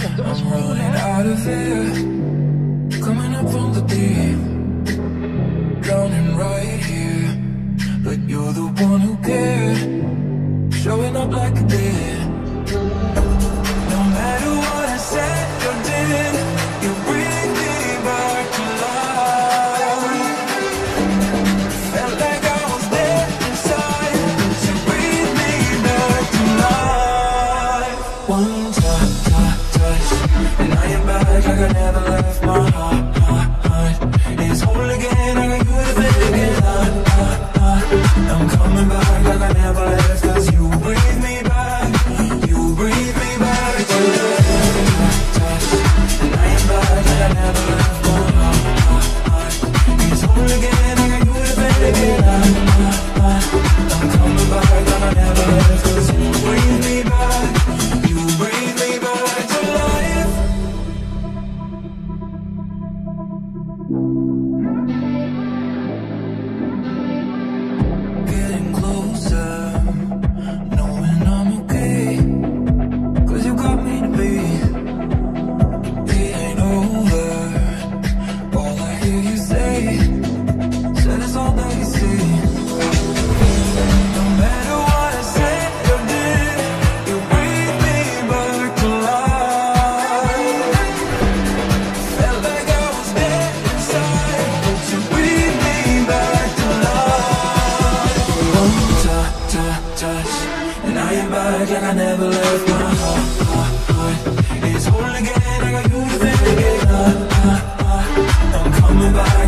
I'm rolling out of here, coming up on the beat. like I never left my heart, heart, heart. It's again, I got you to. I'm coming back like I never you breathe me back, you breathe me back to back like I never like I never left my heart, heart, heart It's whole again, I got you to thank again. Uh, uh, uh, I'm coming back.